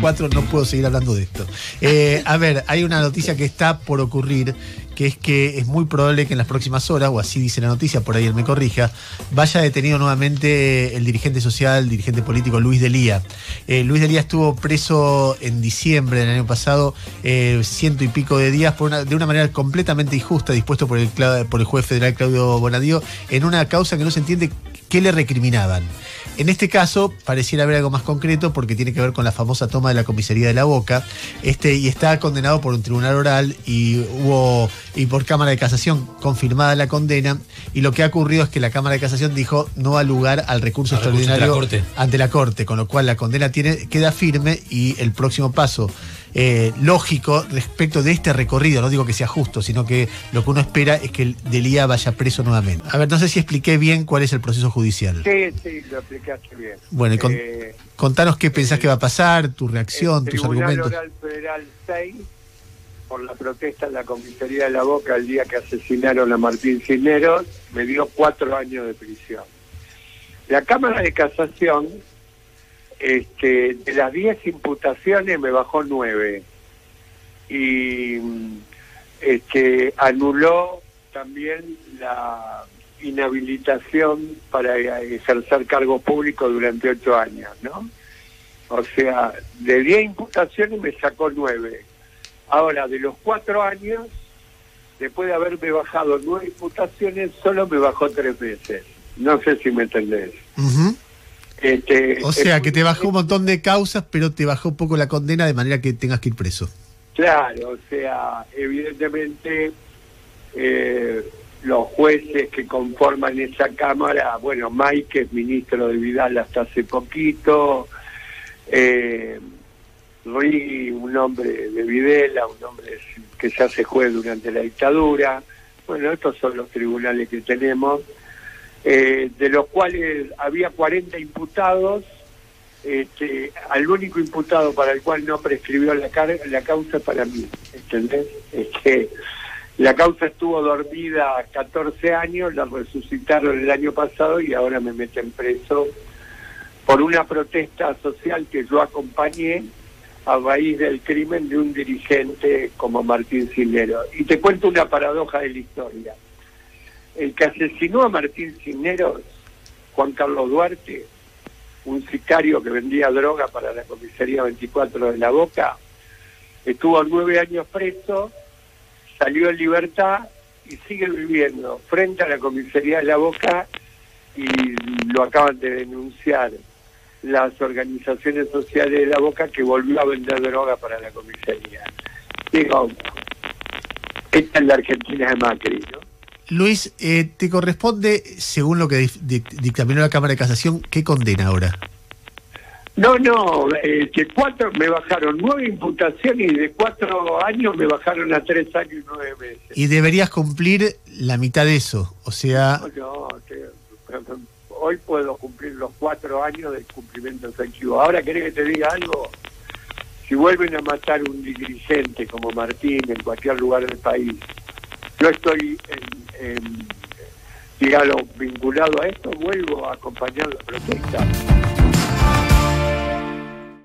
cuatro, no puedo seguir hablando de esto. Eh, a ver, hay una noticia que está por ocurrir, que es que es muy probable que en las próximas horas, o así dice la noticia, por ahí él me corrija, vaya detenido nuevamente el dirigente social, el dirigente político Luis Delía. Eh, Luis Delía estuvo preso en diciembre del año pasado, eh, ciento y pico de días, por de una manera completamente injusta, dispuesto por el, por el juez federal Claudio Bonadío, en una causa que no se entiende qué le recriminaban. En este caso, pareciera haber algo más concreto porque tiene que ver con la famosa toma de la comisaría de la Boca. Este, y está condenado por un tribunal oral y hubo, y por Cámara de Casación confirmada la condena. Y lo que ha ocurrido es que la Cámara de Casación dijo no da lugar al recurso extraordinario ante la Corte, con lo cual la condena tiene, queda firme y el próximo paso eh, lógico respecto de este recorrido. No digo que sea justo, sino que lo que uno espera es que el Delía vaya preso nuevamente. A ver, no sé si expliqué bien cuál es el proceso judicial. Sí, sí, lo explicaste bien. Bueno, eh, contanos qué pensás que va a pasar, tu reacción, tus argumentos. Oral Federal 6, por la protesta en la comisaría de la Boca el día que asesinaron a Martín Cisneros, me dio cuatro años de prisión. La Cámara de Casación este, de las 10 imputaciones me bajó 9 y este, anuló también la inhabilitación para ejercer cargo público durante 8 años, ¿no? O sea, de 10 imputaciones me sacó 9. Ahora, de los 4 años, después de haberme bajado 9 imputaciones, solo me bajó 3 veces. No sé si me entendés. Este, o sea, que te bajó un montón de causas, pero te bajó un poco la condena de manera que tengas que ir preso. Claro, o sea, evidentemente eh, los jueces que conforman esa Cámara, bueno, Mike es ministro de Vidal hasta hace poquito, eh, un hombre de Videla, un hombre que se hace juez durante la dictadura, bueno, estos son los tribunales que tenemos eh, de los cuales había 40 imputados, este, al único imputado para el cual no prescribió la, la causa para mí, ¿entendés? Es que la causa estuvo dormida 14 años, la resucitaron el año pasado y ahora me meten preso por una protesta social que yo acompañé a raíz del crimen de un dirigente como Martín Silero. Y te cuento una paradoja de la historia el que asesinó a Martín Cisneros, Juan Carlos Duarte, un sicario que vendía droga para la comisaría 24 de la Boca, estuvo nueve años preso, salió en libertad y sigue viviendo frente a la comisaría de la Boca y lo acaban de denunciar las organizaciones sociales de la Boca que volvió a vender droga para la comisaría. Digo, esta es la Argentina de Macri. Luis, eh, ¿te corresponde, según lo que dictaminó la Cámara de Casación, qué condena ahora? No, no, eh, que cuatro me bajaron nueve imputaciones y de cuatro años me bajaron a tres años y nueve meses. Y deberías cumplir la mitad de eso, o sea... No, hoy puedo cumplir los cuatro años del cumplimiento efectivo. Ahora, ¿querés que te diga algo? Si vuelven a matar un dirigente como Martín en cualquier lugar del país, yo estoy en vinculado a esto, vuelvo a acompañar la protesta.